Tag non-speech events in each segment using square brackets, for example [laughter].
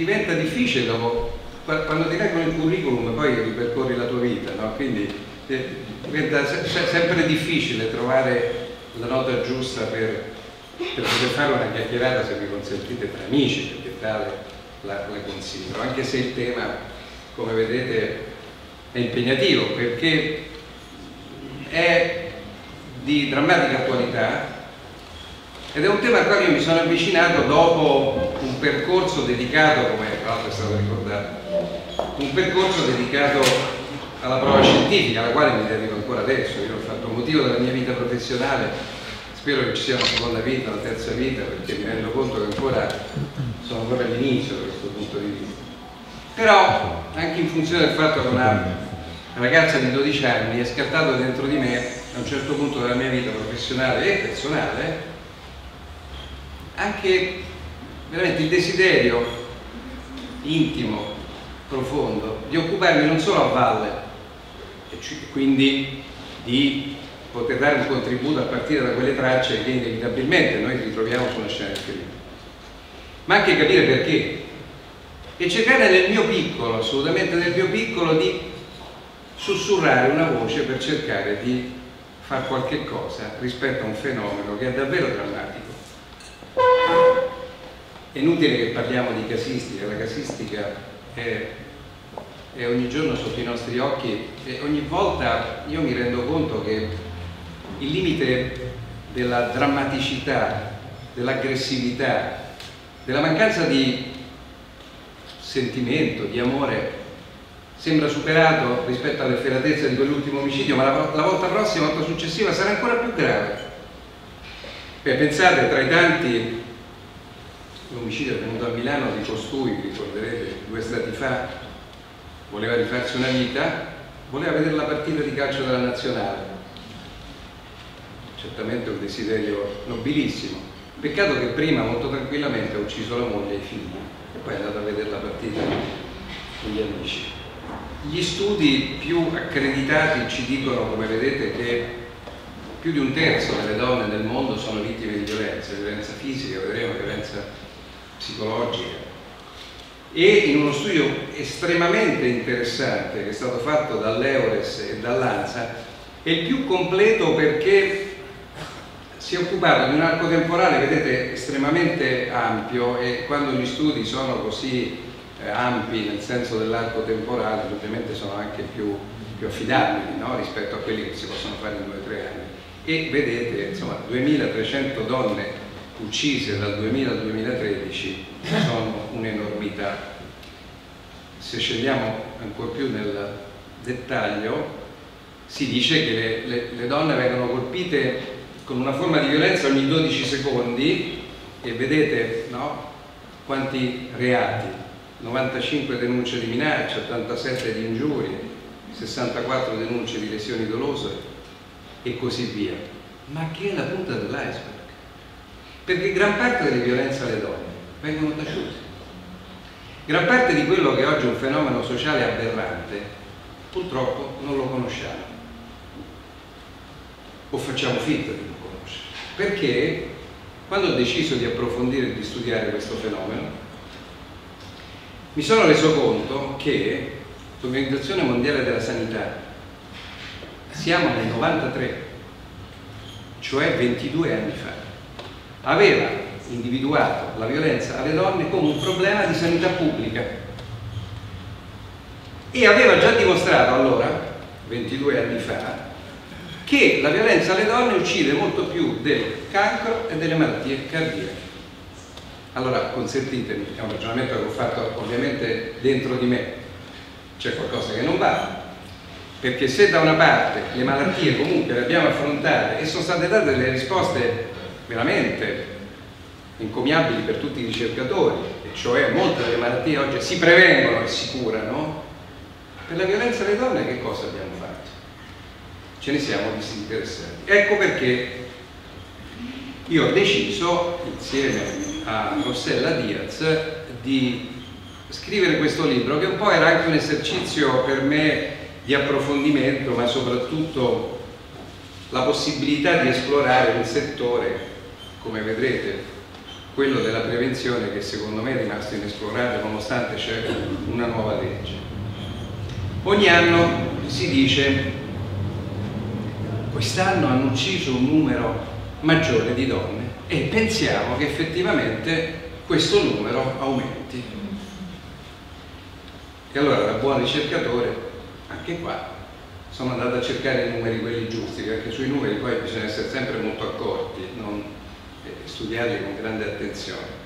diventa difficile dopo, quando ti leggono il curriculum poi ripercorri la tua vita, no? quindi eh, diventa se sempre difficile trovare la nota giusta per, per, poter fare una chiacchierata, se mi consentite, tra amici, perché tale la, la considero, anche se il tema, come vedete, è impegnativo, perché è di drammatica attualità ed è un tema al quale io mi sono avvicinato dopo un percorso dedicato, come tra l'altro è stato ricordato, un percorso dedicato alla prova scientifica, alla quale mi dedico ancora adesso, io ho fatto motivo della mia vita professionale, spero che ci sia una seconda vita, una terza vita, perché mi rendo conto che ancora sono ancora all'inizio da questo punto di vista. Però, anche in funzione del fatto che una ragazza di 12 anni è scattato dentro di me a un certo punto della mia vita professionale e personale anche veramente il desiderio intimo, profondo, di occuparmi non solo a valle, e quindi di poter dare un contributo a partire da quelle tracce che inevitabilmente noi ritroviamo sulla scena del film, ma anche capire perché e cercare nel mio piccolo, assolutamente nel mio piccolo, di sussurrare una voce per cercare di fare qualche cosa rispetto a un fenomeno che è davvero drammatico. È inutile che parliamo di casistica, la casistica è, è ogni giorno sotto i nostri occhi e ogni volta io mi rendo conto che il limite della drammaticità, dell'aggressività, della mancanza di sentimento, di amore sembra superato rispetto all'efferatezza di quell'ultimo omicidio, ma la, la, volta prossima, la volta successiva sarà ancora più grave. Beh, pensate, tra i tanti, l'omicidio è avvenuto a Milano di costui, vi ricorderete, due stati fa, voleva rifarsi una vita, voleva vedere la partita di calcio della nazionale. Certamente un desiderio nobilissimo. Peccato che prima, molto tranquillamente, ha ucciso la moglie e i figli e poi è andato a vedere la partita con gli amici. Gli studi più accreditati ci dicono, come vedete, che più di un terzo delle donne nel mondo sono vittime di violenza, violenza fisica, vedremo violenza psicologica. E in uno studio estremamente interessante che è stato fatto dall'Eures e dall'ANSA, è il più completo perché si è occupato di un arco temporale, vedete, estremamente ampio e quando gli studi sono così eh, ampi nel senso dell'arco temporale, ovviamente sono anche più, più affidabili no? rispetto a quelli che si possono fare in due o tre anni. E vedete, insomma, 2300 donne uccise dal 2000 al 2013 sono un'enormità. Se scendiamo ancora più nel dettaglio, si dice che le, le, le donne vengono colpite con una forma di violenza ogni 12 secondi e vedete no, quanti reati 95 denunce di minaccia, 87 di ingiurie, 64 denunce di lesioni dolose e così via. Ma che è la punta dell'iceberg? Perché gran parte delle violenze alle donne vengono taciute. Gran parte di quello che oggi è un fenomeno sociale aberrante, purtroppo non lo conosciamo. O facciamo finta di non conoscere. Perché quando ho deciso di approfondire e di studiare questo fenomeno, mi sono reso conto che l'Organizzazione Mondiale della Sanità siamo nel 93, cioè 22 anni fa, aveva individuato la violenza alle donne come un problema di sanità pubblica e aveva già dimostrato allora, 22 anni fa, che la violenza alle donne uccide molto più del cancro e delle malattie cardiache. Allora consentitemi, è un ragionamento che ho fatto ovviamente dentro di me, c'è qualcosa che non va, perché se da una parte le malattie comunque le abbiamo affrontate e sono state date delle risposte veramente encomiabili per tutti i ricercatori, e cioè molte delle malattie oggi si prevengono e si curano, per la violenza alle donne che cosa abbiamo fatto? Ce ne siamo disinteressati. Ecco perché io ho deciso, insieme a Rossella Diaz di scrivere questo libro che un po' era anche un esercizio per me di approfondimento ma soprattutto la possibilità di esplorare un settore come vedrete quello della prevenzione che secondo me è rimasto inesplorato nonostante c'è una nuova legge. Ogni anno si dice quest'anno hanno ucciso un numero maggiore di donne e pensiamo che effettivamente questo numero aumenti. E allora da buon ricercatore, anche qua, sono andato a cercare i numeri quelli giusti, perché sui numeri poi bisogna essere sempre molto accorti, non eh, studiarli con grande attenzione.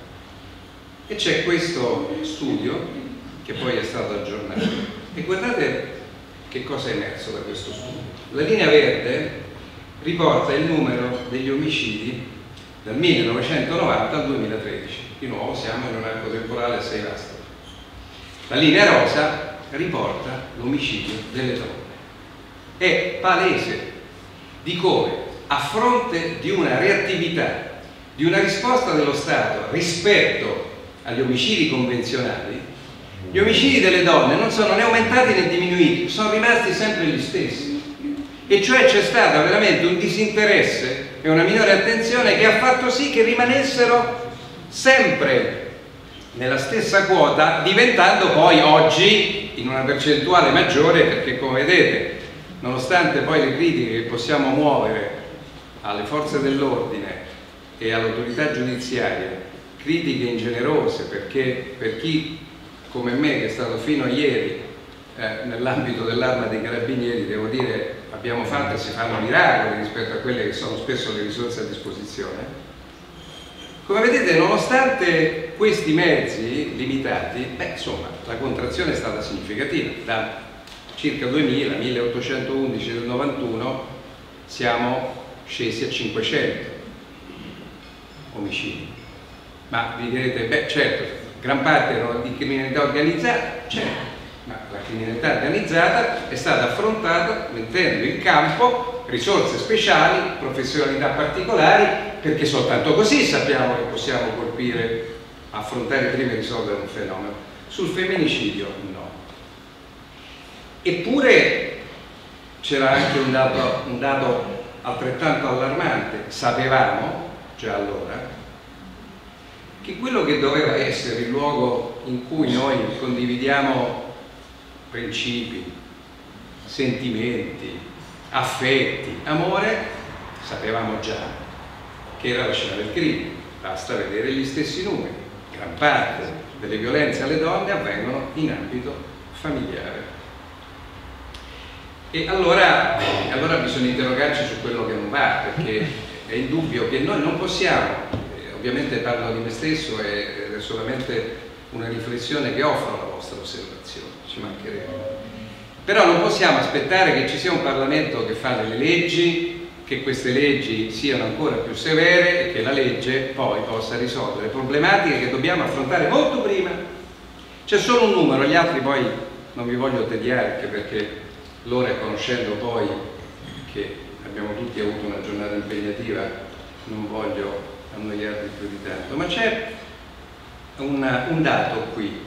E c'è questo studio che poi è stato aggiornato. E guardate che cosa è emerso da questo studio. La linea verde riporta il numero degli omicidi dal 1990 al 2013. Di nuovo siamo in un arco temporale assai vasto. La linea rosa riporta l'omicidio delle donne. È palese di come a fronte di una reattività, di una risposta dello Stato rispetto agli omicidi convenzionali, gli omicidi delle donne non sono né aumentati né diminuiti, sono rimasti sempre gli stessi. E cioè c'è stato veramente un disinteresse e una minore attenzione che ha fatto sì che rimanessero sempre nella stessa quota, diventando poi oggi in una percentuale maggiore perché come vedete, nonostante poi le critiche che possiamo muovere alle forze dell'ordine e all'autorità giudiziaria, critiche ingenerose perché per chi come me che è stato fino a ieri eh, nell'ambito dell'arma dei carabinieri, devo dire, abbiamo fatto e si fanno miracoli rispetto a quelle che sono spesso le risorse a disposizione. Come vedete, nonostante questi mezzi limitati, beh, insomma, la contrazione è stata significativa. Da circa 2000, 1811 del 91, siamo scesi a 500 omicidi. Ma vi direte, beh, certo, gran parte erano di criminalità organizzata, certo, ma la criminalità organizzata è stata affrontata mettendo in campo risorse speciali, professionalità particolari, perché soltanto così sappiamo che possiamo colpire, affrontare prima e risolvere un fenomeno. Sul femminicidio no. Eppure c'era anche un dato, un dato altrettanto allarmante, sapevamo già allora che quello che doveva essere il luogo in cui noi condividiamo principi, sentimenti, affetti, amore, sapevamo già che era la scena del crimine, basta vedere gli stessi numeri. Gran parte delle violenze alle donne avvengono in ambito familiare. E allora, allora bisogna interrogarci su quello che non va, perché è indubbio che noi non possiamo, eh, ovviamente parlo di me stesso è solamente una riflessione che offro alla vostra osservazione, ci mancherebbe. Però non possiamo aspettare che ci sia un Parlamento che fa delle leggi, che queste leggi siano ancora più severe e che la legge poi possa risolvere problematiche che dobbiamo affrontare molto prima. C'è solo un numero, gli altri poi non vi voglio tediare anche perché l'ora conoscendo poi che abbiamo tutti avuto una giornata impegnativa non voglio annoiarvi più di tanto, ma c'è un dato qui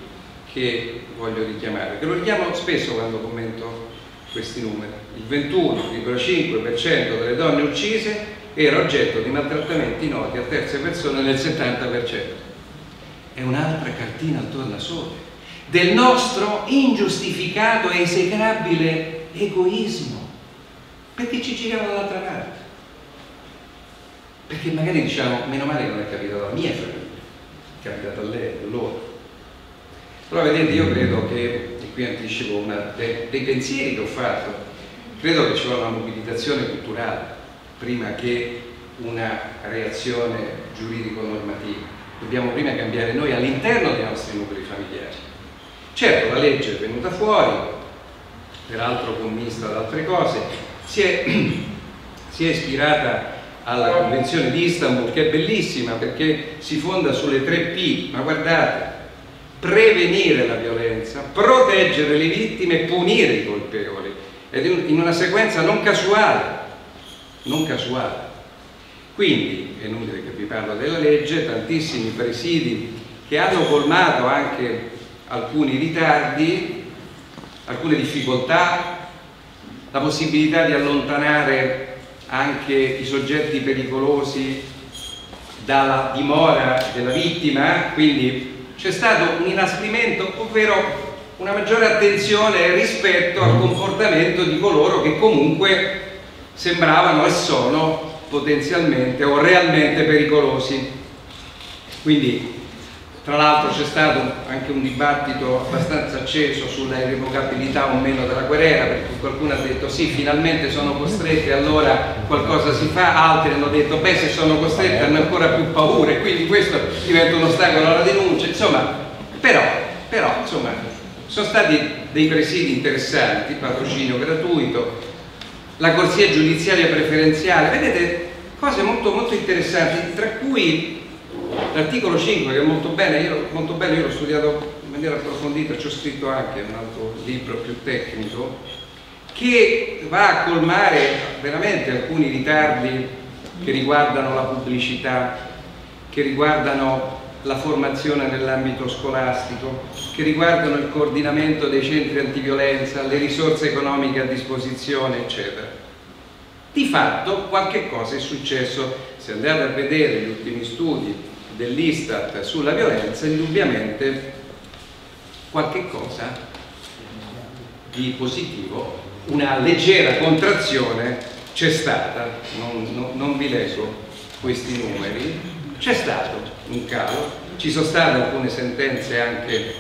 che voglio richiamare, che lo richiamo spesso quando commento questi numeri. Il 21,5% delle donne uccise era oggetto di maltrattamenti noti a terze persone nel 70%. È un'altra cartina al tornasole del nostro ingiustificato e esecrabile egoismo. Perché ci giriamo dall'altra parte? Perché magari diciamo, meno male che non è capitato alla mia famiglia capitato a lei, a loro. Però vedete, io credo che, e qui anticipo una, dei, dei pensieri che ho fatto, credo che ci vuole una mobilitazione culturale prima che una reazione giuridico-normativa. Dobbiamo prima cambiare noi all'interno dei nostri nuclei familiari. Certo, la legge è venuta fuori, peraltro commista da altre cose, si è, [clears throat] si è ispirata alla Convenzione di Istanbul che è bellissima perché si fonda sulle tre P, ma guardate, prevenire la violenza, proteggere le vittime e punire i colpevoli, ed in una sequenza non casuale, non casuale. Quindi, è inutile che vi parlo della legge, tantissimi presidi che hanno colmato anche alcuni ritardi, alcune difficoltà, la possibilità di allontanare anche i soggetti pericolosi dalla dimora della vittima, quindi c'è stato un inasprimento, ovvero una maggiore attenzione rispetto al comportamento di coloro che comunque sembravano e sono potenzialmente o realmente pericolosi. Quindi tra l'altro c'è stato anche un dibattito abbastanza acceso sulla irrevocabilità o meno della querela, perché qualcuno ha detto sì, finalmente sono costretti, allora qualcosa si fa, altri hanno detto beh se sono costretti hanno ancora più paura e quindi questo diventa un ostacolo alla denuncia, insomma, però, però insomma, sono stati dei presidi interessanti, patrocinio gratuito, la corsia giudiziaria preferenziale, vedete cose molto, molto interessanti, tra cui L'articolo 5 che è molto bene, io, molto bello, io l'ho studiato in maniera approfondita, ci ho scritto anche un altro libro più tecnico, che va a colmare veramente alcuni ritardi che riguardano la pubblicità, che riguardano la formazione nell'ambito scolastico, che riguardano il coordinamento dei centri antiviolenza, le risorse economiche a disposizione, eccetera. Di fatto qualche cosa è successo, se andate a vedere gli ultimi studi dell'Istat sulla violenza, indubbiamente qualche cosa di positivo, una leggera contrazione c'è stata, non, non, non vi leggo questi numeri, c'è stato un calo, ci sono state alcune sentenze anche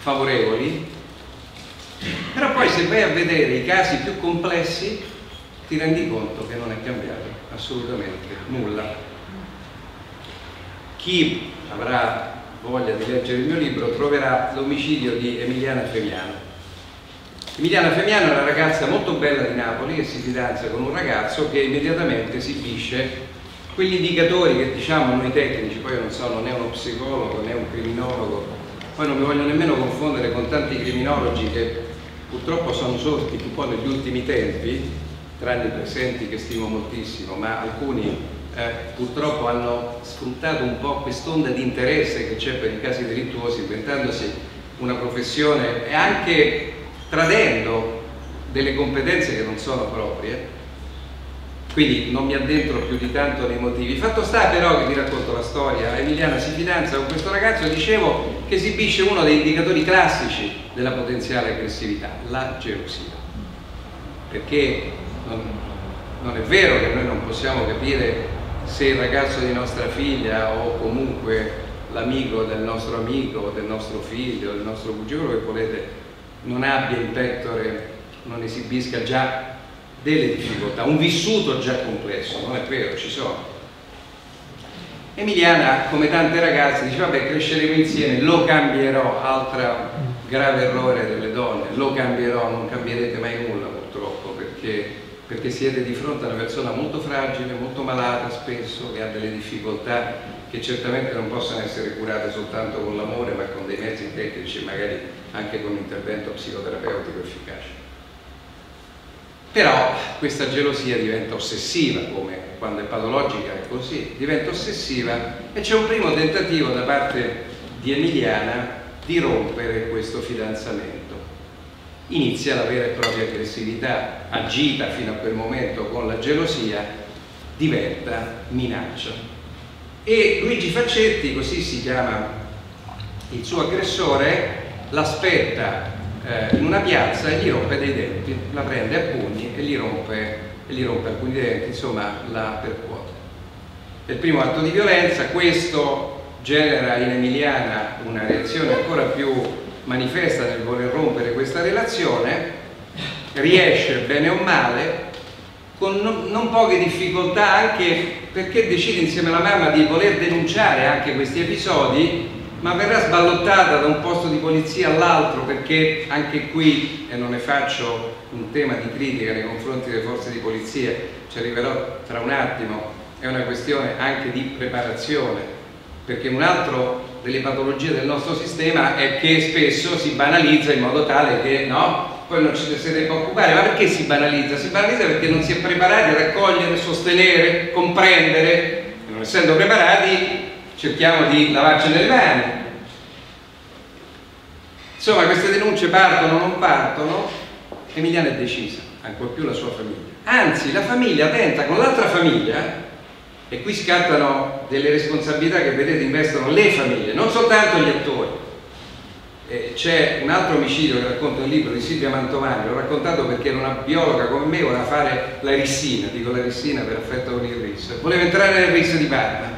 favorevoli, però poi se vai a vedere i casi più complessi ti rendi conto che non è cambiato assolutamente nulla chi avrà voglia di leggere il mio libro troverà l'omicidio di Emiliana Femiano. Emiliana Femiano è una ragazza molto bella di Napoli che si fidanza con un ragazzo che immediatamente esibisce quegli indicatori che diciamo noi tecnici, poi io non sono né uno psicologo né un criminologo, poi non mi voglio nemmeno confondere con tanti criminologi che purtroppo sono sorti un po' negli ultimi tempi, tranne i presenti che stimo moltissimo, ma alcuni eh, purtroppo hanno sfruttato un po' quest'onda di interesse che c'è per i casi delittuosi inventandosi una professione e anche tradendo delle competenze che non sono proprie. Quindi non mi addentro più di tanto nei motivi. Fatto sta però che vi racconto la storia. Emiliana si fidanza con questo ragazzo dicevo che esibisce uno dei indicatori classici della potenziale aggressività la gelosia. Perché non, non è vero che noi non possiamo capire se il ragazzo di nostra figlia o comunque l'amico del nostro amico, del nostro figlio, del nostro cugino, che volete, non abbia in pettore, non esibisca già delle difficoltà, un vissuto già complesso, non è vero, ci sono. Emiliana, come tante ragazze, dice vabbè cresceremo insieme, lo cambierò, altro grave errore delle donne, lo cambierò, non cambierete mai nulla purtroppo, perché perché siete di fronte a una persona molto fragile, molto malata spesso, che ha delle difficoltà che certamente non possono essere curate soltanto con l'amore, ma con dei mezzi tecnici magari anche con un intervento psicoterapeutico efficace. Però questa gelosia diventa ossessiva, come quando è patologica è così, diventa ossessiva e c'è un primo tentativo da parte di Emiliana di rompere questo fidanzamento inizia la vera e propria aggressività, agita fino a quel momento con la gelosia, diventa minaccia. E Luigi Faccetti, così si chiama il suo aggressore, l'aspetta eh, in una piazza e gli rompe dei denti, la prende a pugni e gli rompe, e gli rompe alcuni denti, insomma la percuote. È il primo atto di violenza, questo genera in Emiliana una reazione ancora più manifesta nel voler rompere questa relazione, riesce bene o male, con non poche difficoltà anche perché decide insieme alla mamma di voler denunciare anche questi episodi, ma verrà sballottata da un posto di polizia all'altro perché anche qui, e non ne faccio un tema di critica nei confronti delle forze di polizia, ci arriverò tra un attimo, è una questione anche di preparazione, perché un altro delle patologie del nostro sistema è che spesso si banalizza in modo tale che no, poi non ci si debba occupare, ma perché si banalizza? Si banalizza perché non si è preparati a raccogliere, sostenere, comprendere, e non essendo preparati cerchiamo di lavarci le mani. Insomma queste denunce partono o non partono, Emiliano è decisa, ancora più la sua famiglia. Anzi la famiglia tenta con l'altra famiglia E qui scattano delle responsabilità che vedete investono le famiglie, non soltanto gli attori. Eh, c'è un altro omicidio che racconta nel libro di Silvia Mantovani, l'ho raccontato perché era una biologa come me, voleva fare la rissina, dico la rissina per affetto con il RIS, voleva entrare nel RIS di Parma.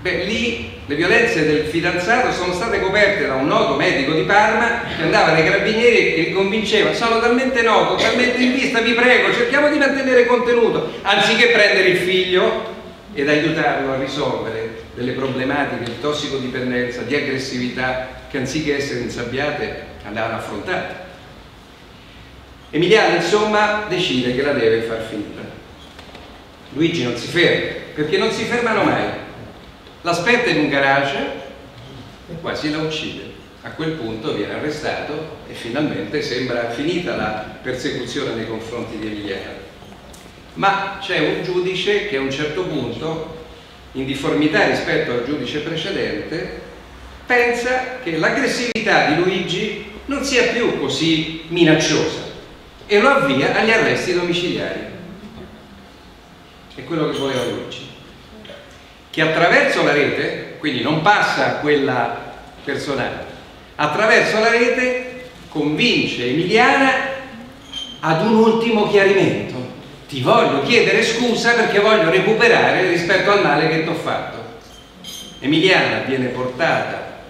Beh, lì le violenze del fidanzato sono state coperte da un noto medico di Parma che andava dai carabinieri e li convinceva, sono talmente noto, talmente in vista, vi prego, cerchiamo di mantenere contenuto, anziché prendere il figlio ed aiutarlo a risolvere delle problematiche di tossicodipendenza, di aggressività che anziché essere insabbiate andavano affrontate. Emiliano insomma decide che la deve far finita. Luigi non si ferma, perché non si fermano mai l'aspetta in un garage e quasi la uccide. A quel punto viene arrestato e finalmente sembra finita la persecuzione nei confronti di Emiliano. Ma c'è un giudice che a un certo punto, in difformità rispetto al giudice precedente, pensa che l'aggressività di Luigi non sia più così minacciosa e lo avvia agli arresti domiciliari. È quello che voleva Luigi che attraverso la rete, quindi non passa a quella personale, attraverso la rete convince Emiliana ad un ultimo chiarimento. Ti voglio chiedere scusa perché voglio recuperare rispetto al male che ti ho fatto. Emiliana viene portata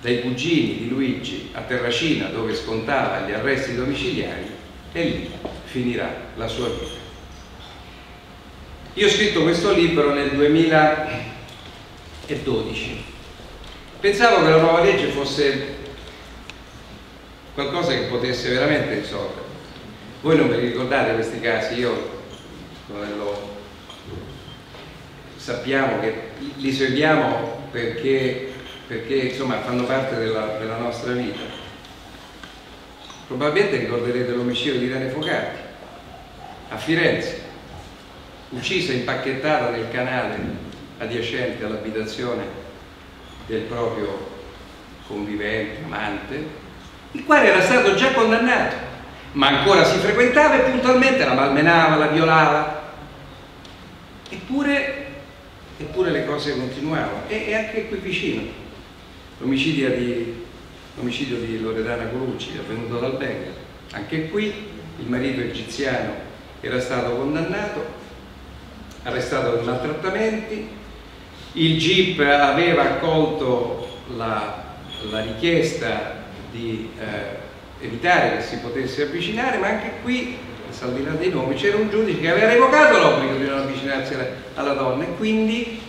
dai cugini di Luigi a Terracina dove scontava gli arresti domiciliari e lì finirà la sua vita. Io ho scritto questo libro nel 2012. Pensavo che la nuova legge fosse qualcosa che potesse veramente risolvere. Voi non ve li ricordate questi casi, io lo, sappiamo che li seguiamo perché, perché insomma, fanno parte della, della nostra vita. Probabilmente ricorderete l'omicidio di Irene Focati a Firenze uccisa e impacchettata nel canale adiacente all'abitazione del proprio convivente, amante, il quale era stato già condannato, ma ancora si frequentava e puntualmente la malmenava, la violava. Eppure, eppure le cose continuavano. E, e anche qui vicino, l'omicidio di, di Loredana Colucci, avvenuto dal Bengala. Anche qui il marito egiziano era stato condannato arrestato per maltrattamenti, il GIP aveva accolto la, la richiesta di eh, evitare che si potesse avvicinare, ma anche qui, al di là dei nomi, c'era un giudice che aveva revocato l'obbligo di non avvicinarsi alla, donna e quindi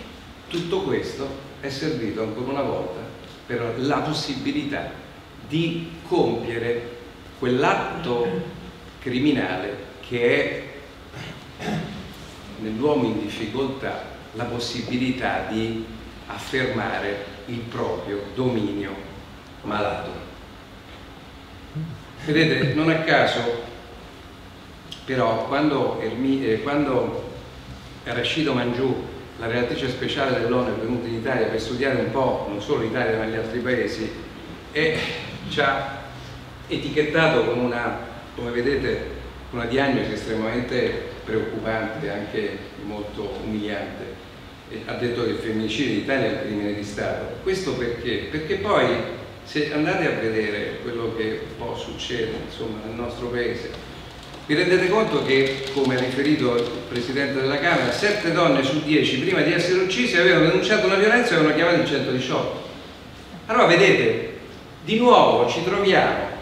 tutto questo è servito ancora una volta per la possibilità di compiere quell'atto criminale che è nell'uomo in difficoltà la possibilità di affermare il proprio dominio malato. Vedete, non a caso, però, quando, Ermi, eh, quando Rashida Mangiù, la relatrice speciale dell'ONU, è venuta in Italia per studiare un po' non solo l'Italia ma gli altri paesi, e ci ha etichettato con una, come vedete, una diagnosi estremamente preoccupante, anche molto umiliante. Ha detto che il femminicidio in Italia è un crimine di Stato. Questo perché? Perché poi se andate a vedere quello che può succedere insomma, nel nostro paese, vi rendete conto che, come ha riferito il Presidente della Camera, 7 donne su 10 prima di essere uccise avevano denunciato una violenza e avevano chiamato il 118. Allora vedete, di nuovo ci troviamo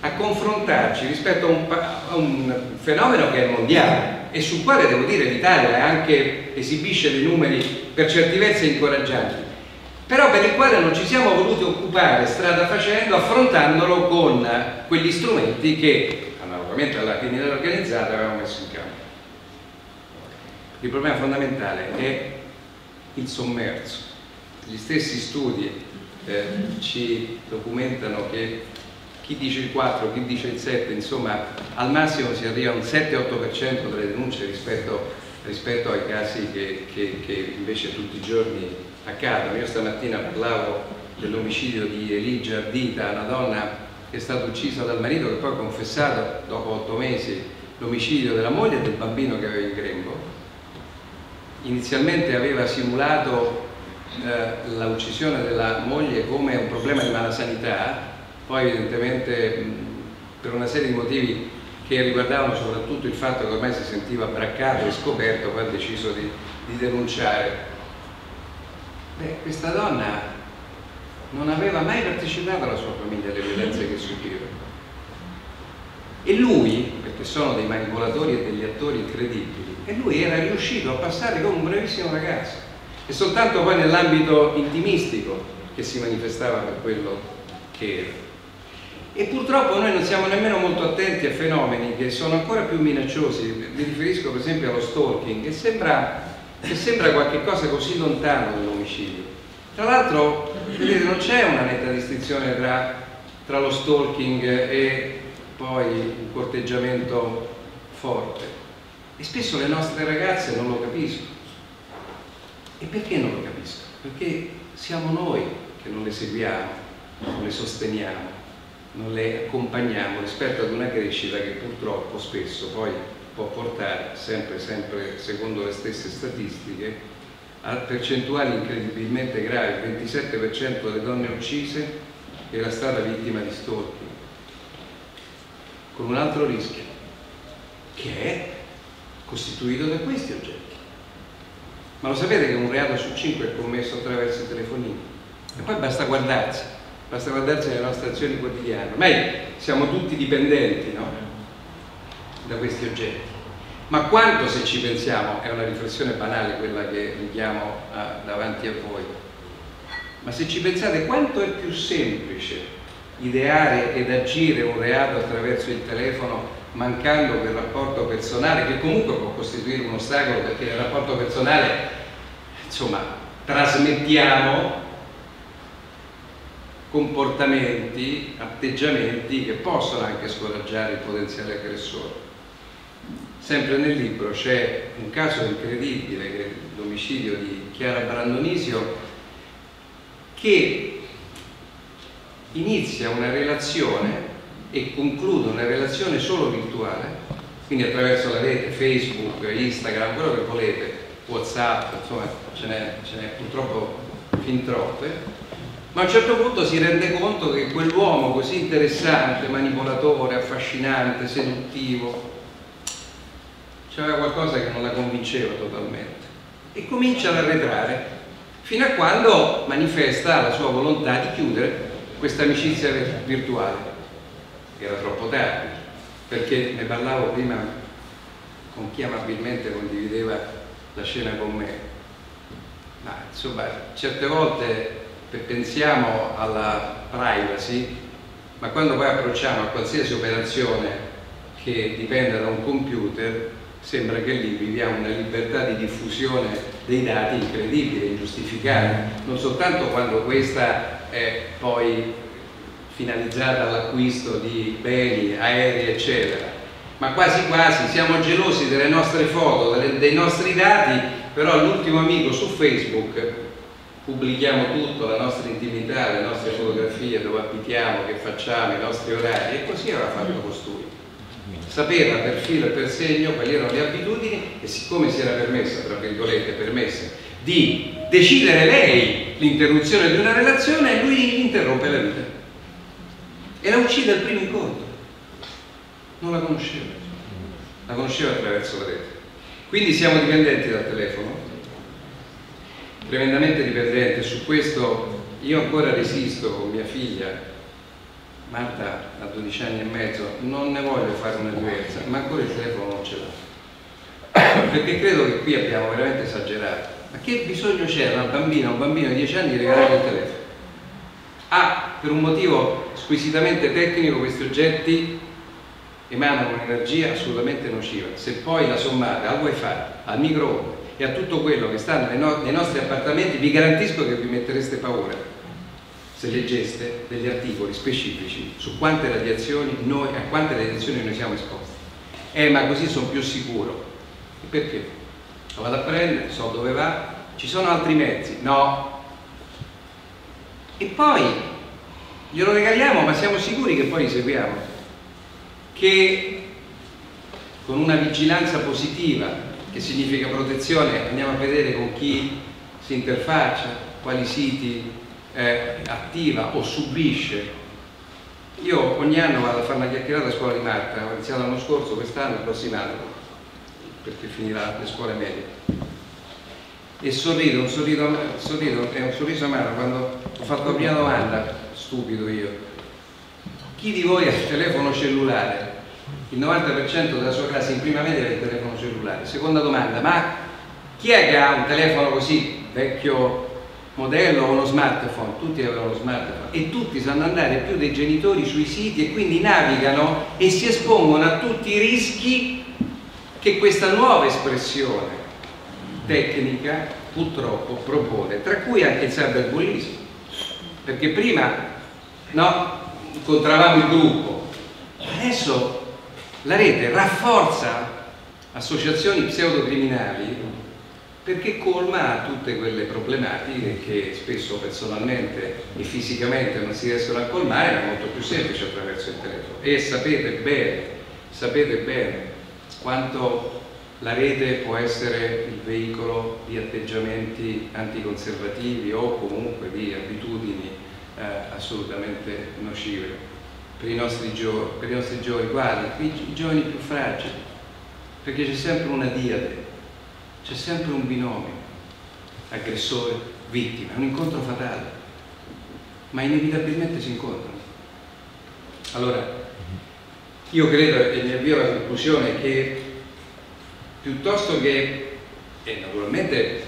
a confrontarci rispetto a un, a un, fenomeno che è mondiale e sul quale devo dire l'Italia anche esibisce dei numeri per certi versi incoraggianti, però per il quale non ci siamo voluti occupare strada facendo affrontandolo con quegli strumenti che analogamente alla criminalità organizzata avevamo messo in campo. Il problema fondamentale è il sommerso. Gli stessi studi eh, ci documentano che chi dice il 4, chi dice il 7, insomma al massimo si arriva a un 7-8% delle denunce rispetto, rispetto, ai casi che, che, che, invece tutti i giorni accadono. Io stamattina parlavo dell'omicidio di Eligia Ardita, una donna che è stata uccisa dal marito che poi ha confessato dopo otto mesi l'omicidio della moglie e del bambino che aveva in grembo. inizialmente aveva simulato eh, l'uccisione della moglie come un problema di malasanità, poi evidentemente mh, per una serie di motivi che riguardavano soprattutto il fatto che ormai si sentiva braccato e scoperto, poi ha deciso di, di denunciare. Beh, questa donna non aveva mai partecipato alla sua famiglia alle violenze che subiva. E lui, perché sono dei manipolatori e degli attori incredibili, e lui era riuscito a passare come un bravissimo ragazzo. E soltanto poi nell'ambito intimistico che si manifestava per quello che era. E purtroppo noi non siamo nemmeno molto attenti a fenomeni che sono ancora più minacciosi. Mi riferisco per esempio allo stalking, che sembra, che sembra qualcosa così lontano dall'omicidio. Tra l'altro, vedete, non c'è una netta distinzione tra, tra lo stalking e poi un corteggiamento forte. E spesso le nostre ragazze non lo capiscono. E perché non lo capiscono? Perché siamo noi che non le seguiamo, non le sosteniamo, non le accompagniamo rispetto ad una crescita che purtroppo spesso poi può portare, sempre, sempre secondo le stesse statistiche, a percentuali incredibilmente gravi. Il 27% delle donne uccise era stata vittima di stalking con un altro rischio, che è costituito da questi oggetti. Ma lo sapete che un reato su cinque è commesso attraverso i telefonini? E poi basta guardarsi, basta guardarsi nelle nostre azioni quotidiane. Ormai siamo tutti dipendenti no? Da questi oggetti. Ma quanto se ci pensiamo, è una riflessione banale quella che richiamo a, davanti a voi, ma se ci pensate quanto è più semplice ideare ed agire un reato attraverso il telefono mancando quel rapporto personale che comunque può costituire un ostacolo perché nel rapporto personale insomma trasmettiamo comportamenti, atteggiamenti che possono anche scoraggiare il potenziale aggressore. Sempre nel libro c'è un caso incredibile che è l'omicidio di Chiara Brandonisio che inizia una relazione e conclude una relazione solo virtuale, quindi attraverso la rete, Facebook, Instagram, quello che volete, Whatsapp, insomma ce n'è purtroppo fin troppe, ma a un certo punto si rende conto che quell'uomo così interessante, manipolatore, affascinante, seduttivo, c'era qualcosa che non la convinceva totalmente e comincia ad arretrare fino a quando manifesta la sua volontà di chiudere questa amicizia virtuale. Era troppo tardi, perché ne parlavo prima con chi amabilmente condivideva la scena con me. Ma insomma, certe volte pensiamo alla privacy, ma quando poi approcciamo a qualsiasi operazione che dipenda da un computer, sembra che lì viviamo una libertà di diffusione dei dati incredibile, ingiustificata, non soltanto quando questa è poi finalizzata all'acquisto di beni, aerei, eccetera, ma quasi quasi siamo gelosi delle nostre foto, dei nostri dati, però all'ultimo amico su Facebook pubblichiamo tutto, la nostra intimità, le nostre fotografie, dove abitiamo, che facciamo, i nostri orari, e così aveva fatto costui sapeva per filo e per segno quali erano le abitudini e siccome si era permessa, tra virgolette, permessa di decidere lei l'interruzione di una relazione, lui interrompe la vita. E la uccide al primo incontro. Non la conosceva. La conosceva attraverso la rete. Quindi siamo dipendenti dal telefono, tremendamente dipendenti. Su questo io ancora resisto con mia figlia Marta ha 12 anni e mezzo, non ne voglio fare una diversa, ma ancora il telefono non ce l'ha. Perché credo che qui abbiamo veramente esagerato. Ma che bisogno c'era una bambina, un bambino di 10 anni di regalare il telefono? Ah, per un motivo squisitamente tecnico questi oggetti emanano un'energia assolutamente nociva. Se poi la sommate al wifi, al microonde e a tutto quello che sta nei, no nei nostri appartamenti, vi garantisco che vi mettereste paura se leggeste degli articoli specifici su quante radiazioni noi, a quante radiazioni noi siamo esposti. Eh, ma così sono più sicuro. Perché? Lo vado a prendere, so dove va, ci sono altri mezzi? No. E poi glielo regaliamo, ma siamo sicuri che poi li seguiamo. Che con una vigilanza positiva, che significa protezione, andiamo a vedere con chi si interfaccia, quali siti eh, attiva o subisce. Io ogni anno vado a fare una chiacchierata a scuola di Marta, ho iniziato l'anno scorso, quest'anno, il prossimo anno, perché finirà le scuole medie. E sorrido, un sorriso, sorrido, è un sorriso amaro quando ho fatto la prima domanda, stupido io. Chi di voi ha il telefono cellulare? Il 90% della sua classe in prima media ha il telefono cellulare. Seconda domanda, ma chi è che ha un telefono così vecchio modello o uno smartphone? Tutti avevano lo smartphone e tutti sanno andare più dei genitori sui siti e quindi navigano e si espongono a tutti i rischi che questa nuova espressione tecnica purtroppo propone, tra cui anche il cyberbullismo. Perché prima no, incontravamo il gruppo, adesso la rete rafforza associazioni pseudocriminali perché colma tutte quelle problematiche che spesso personalmente e fisicamente non si riescono a colmare, ma molto più semplice attraverso il telefono. E sapete bene, sapete bene quanto la rete può essere il veicolo di atteggiamenti anticonservativi o comunque di abitudini eh, assolutamente nocive per i nostri, giovani, per i nostri giovani, guardi, i, i giovani più fragili, perché c'è sempre una diade, c'è sempre un binomio, aggressore, vittima, è un incontro fatale, ma inevitabilmente si incontrano. Allora, io credo, e mi avvio alla conclusione, che piuttosto che, e naturalmente,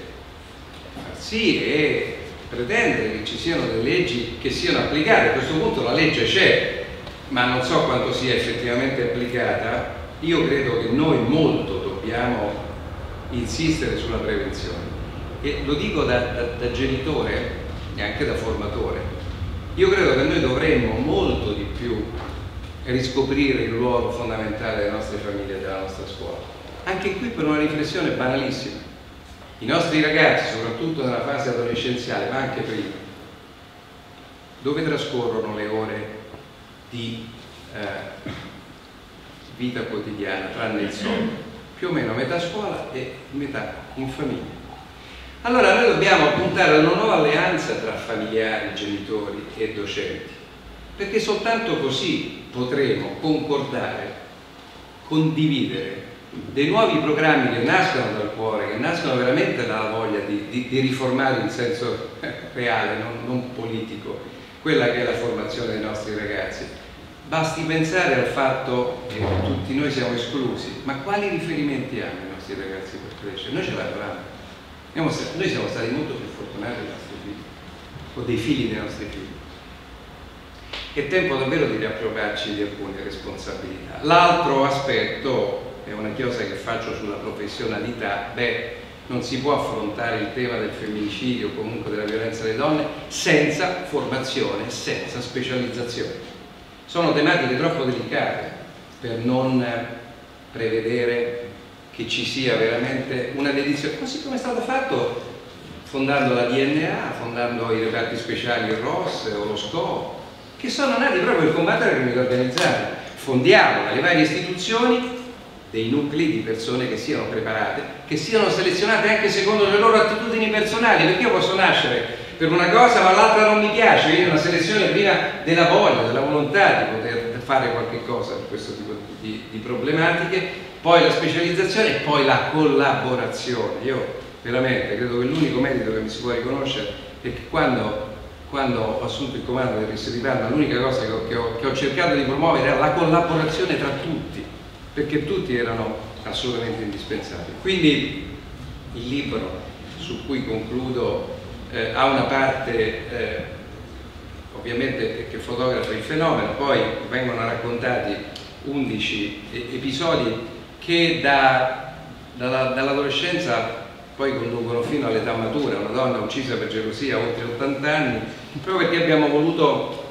far sì e pretendere che ci siano delle leggi che siano applicate, a questo punto la legge c'è, ma non so quanto sia effettivamente applicata, io credo che noi molto dobbiamo insistere sulla prevenzione. E lo dico da, da, da genitore e anche da formatore. Io credo che noi dovremmo molto di più riscoprire il ruolo fondamentale delle nostre famiglie e della nostra scuola anche qui per una riflessione banalissima. I nostri ragazzi, soprattutto nella fase adolescenziale, ma anche prima, dove trascorrono le ore di eh, vita quotidiana, tranne il sonno? Più o meno metà scuola e metà in famiglia. Allora noi dobbiamo puntare a una nuova alleanza tra familiari, genitori e docenti, perché soltanto così potremo concordare, condividere dei nuovi programmi che nascono dal cuore, che nascono veramente dalla voglia di, di, di riformare in senso [laughs] reale, non, non, politico, quella che è la formazione dei nostri ragazzi. Basti pensare al fatto che tutti noi siamo esclusi, ma quali riferimenti hanno i nostri ragazzi per crescere? Noi ce l'abbiamo. Noi siamo stati molto più fortunati dei nostri figli, o dei figli dei nostri figli. È tempo davvero di riappropriarci di alcune responsabilità. L'altro aspetto è una chiosa che faccio sulla professionalità, beh, non si può affrontare il tema del femminicidio o comunque della violenza delle donne senza formazione, senza specializzazione. Sono tematiche troppo delicate per non prevedere che ci sia veramente una dedizione, così come è stato fatto fondando la DNA, fondando i reparti speciali ROS o lo SCO, che sono nati proprio per combattere la criminalità organizzata. Fondiamo dalle varie istituzioni dei nuclei di persone che siano preparate, che siano selezionate anche secondo le loro attitudini personali, perché io posso nascere per una cosa ma l'altra non mi piace, quindi una selezione prima della voglia, della volontà di poter fare qualche cosa per questo tipo di, di problematiche, poi la specializzazione e poi la collaborazione. Io veramente credo che l'unico merito che mi si può riconoscere è che quando, quando ho assunto il comando del RIS di Parma l'unica cosa che ho, che, ho, che ho cercato di promuovere era la collaborazione tra tutti perché tutti erano assolutamente indispensabili. Quindi il libro su cui concludo eh, ha una parte eh, ovviamente che fotografa il fenomeno, poi vengono raccontati 11 episodi che da, da, dall'adolescenza poi conducono fino all'età matura, una donna uccisa per gelosia oltre 80 anni, proprio perché abbiamo voluto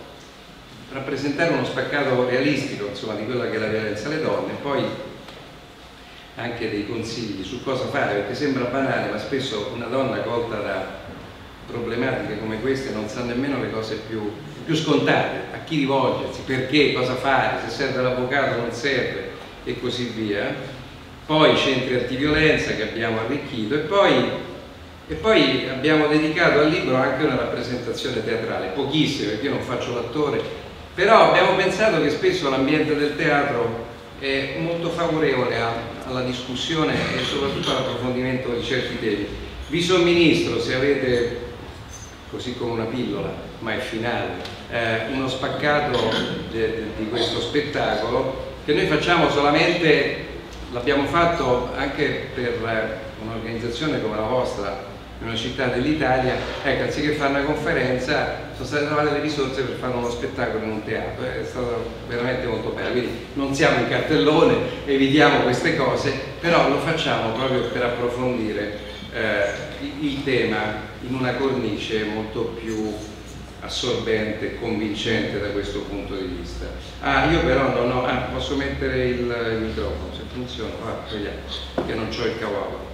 rappresentare uno spaccato realistico insomma, di quella che è la violenza alle donne, poi anche dei consigli su cosa fare, perché sembra banale, ma spesso una donna colta da problematiche come queste non sa nemmeno le cose più, più scontate, a chi rivolgersi, perché, cosa fare, se serve l'avvocato non serve e così via. poi i centri antiviolenza che abbiamo arricchito e poi, e poi abbiamo dedicato al libro anche una rappresentazione teatrale, pochissime perché io non faccio l'attore, però abbiamo pensato che spesso l'ambiente del teatro è molto favorevole a, alla discussione e soprattutto all'approfondimento di certi temi. Vi somministro, se avete così come una pillola, ma è finale, eh, uno spaccato di questo spettacolo che noi facciamo solamente, l'abbiamo fatto anche per eh, un'organizzazione come la vostra, in una città dell'Italia, ecco, anziché fare una conferenza, sono state trovate le risorse per fare uno spettacolo in un teatro, è stato veramente molto bello, quindi non siamo in cartellone, evitiamo queste cose, però lo facciamo proprio per approfondire eh, il tema in una cornice molto più assorbente e convincente da questo punto di vista. Ah, io però non ho, ah, posso mettere il, il microfono, se funziona, ah, vediamo, che non ho il cavallo.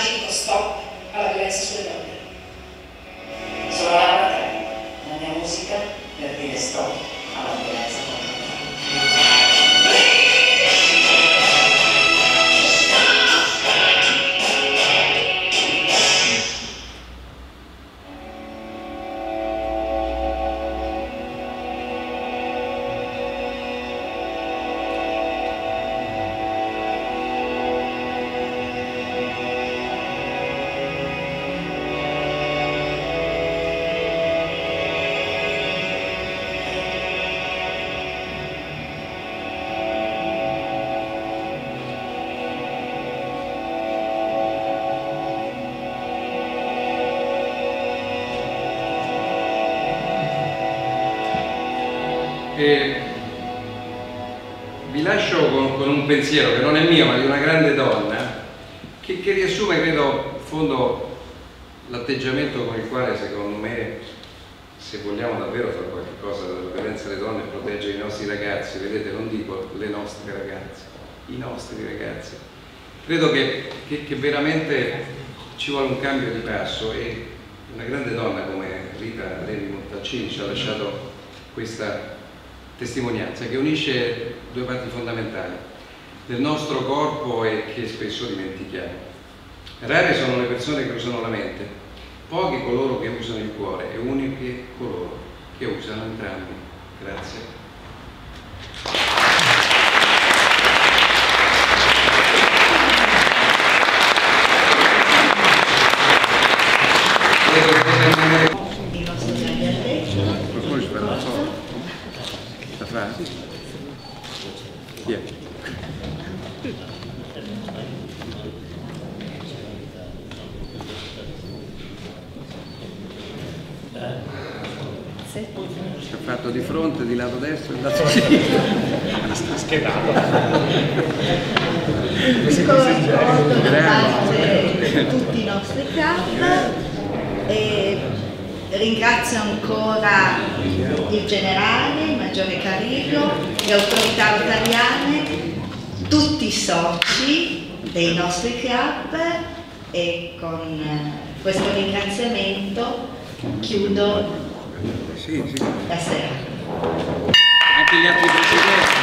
Pensiero nostre ragazze i nostri ragazzi credo che, che, che veramente ci vuole un cambio di passo e una grande donna come Rita Levi Montalcini ci ha lasciato questa testimonianza che unisce due parti fondamentali del nostro corpo e che spesso dimentichiamo. Rare sono le persone che usano la mente, pochi coloro che usano il cuore e uniche coloro che usano entrambi. Grazie. Right. Yeah. Sì. Ci fatto di fronte, di lato destro e di lato sinistro. [laughs] Schedato. Grazie a tutti i nostri cap e ringrazio ancora il generale, il maggiore Carillo, le autorità italiane, tutti i soci dei nostri club e con questo ringraziamento chiudo la sera. Anche gli altri presidenti.